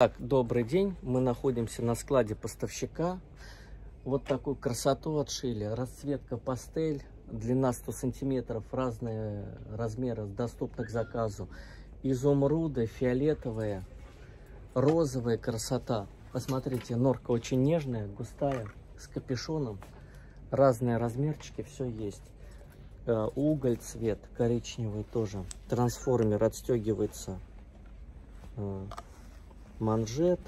Так, добрый день. Мы находимся на складе поставщика. Вот такую красоту отшили. Расцветка пастель, длина 100 сантиметров, разные размеры, доступны к заказу. Изумруды, фиолетовые, розовая красота. Посмотрите, норка очень нежная, густая, с капюшоном. Разные размерчики, все есть. Э, уголь цвет, коричневый тоже. Трансформер отстегивается э, манжет,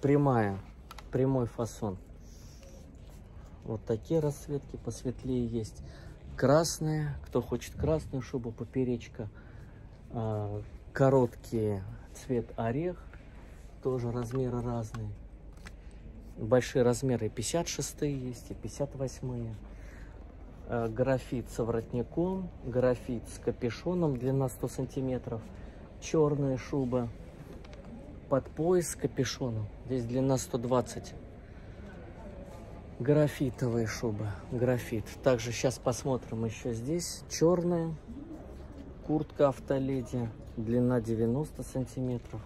прямая, прямой фасон. Вот такие расцветки посветлее есть. Красная, кто хочет красную шубу, поперечка. А, короткие, цвет орех, тоже размеры разные. Большие размеры 56 есть и 58. А, графит с воротником, графит с капюшоном, длина 100 сантиметров. Черная шуба под пояс с капюшоном. Здесь длина 120. Графитовая шуба. Графит. Также сейчас посмотрим еще здесь. Черная. Куртка автоледи. Длина 90 сантиметров.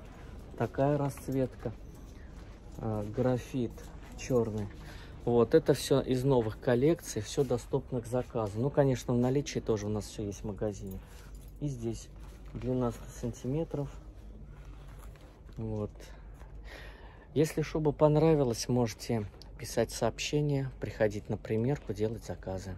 Такая расцветка. А, графит черный. Вот, это все из новых коллекций, все доступно к заказу. Ну, конечно, в наличии тоже у нас все есть в магазине. И здесь длина 100 сантиметров. Вот. Если шуба понравилась, можете писать сообщения, приходить на примерку, делать заказы.